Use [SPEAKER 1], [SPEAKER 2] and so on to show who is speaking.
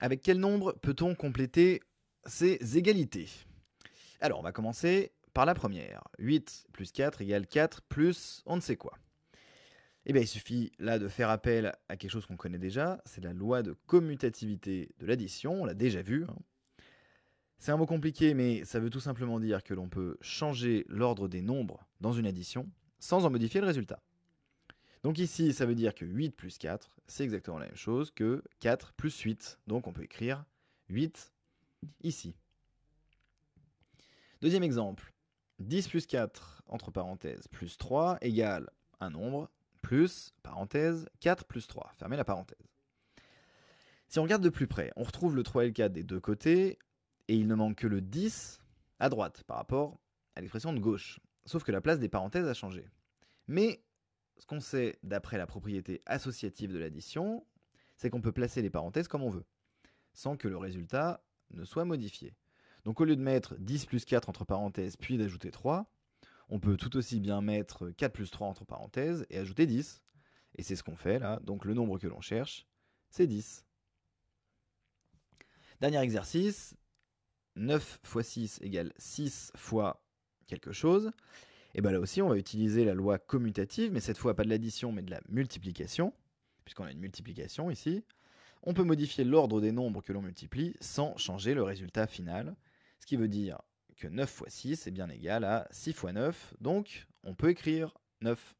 [SPEAKER 1] avec quel nombre peut-on compléter ces égalités? Alors, on va commencer par la première. 8 plus 4 égale 4 plus on ne sait quoi. Eh bien, il suffit là de faire appel à quelque chose qu'on connaît déjà, c'est la loi de commutativité de l'addition, on l'a déjà vu. hein. C'est un mot compliqué, mais ça veut tout simplement dire que l'on peut changer l'ordre des nombres dans une addition sans en modifier le résultat. Donc ici, ça veut dire que 8 plus 4, c'est exactement la même chose que 4 plus 8. Donc on peut écrire 8 ici. Deuxième exemple. 10 plus 4, entre parenthèses, plus 3 égale un nombre, plus, parenthèse, 4 plus 3. Fermez la parenthèse. Si on regarde de plus près, on retrouve le 3 et le 4 des deux côtés, et il ne manque que le 10 à droite par rapport à l'expression de gauche. Sauf que la place des parenthèses a changé. Mais ce qu'on sait d'après la propriété associative de l'addition, c'est qu'on peut placer les parenthèses comme on veut, sans que le résultat ne soit modifié. Donc au lieu de mettre 10 plus 4 entre parenthèses puis d'ajouter 3, on peut tout aussi bien mettre 4 plus 3 entre parenthèses et ajouter 10. Et c'est ce qu'on fait là, donc le nombre que l'on cherche, c'est 10. Dernier exercice, 9 fois 6 égale 6 fois quelque chose. Et bien là aussi, on va utiliser la loi commutative, mais cette fois pas de l'addition, mais de la multiplication, puisqu'on a une multiplication ici. On peut modifier l'ordre des nombres que l'on multiplie sans changer le résultat final, ce qui veut dire que 9 fois 6 est bien égal à 6 fois 9, donc on peut écrire 9.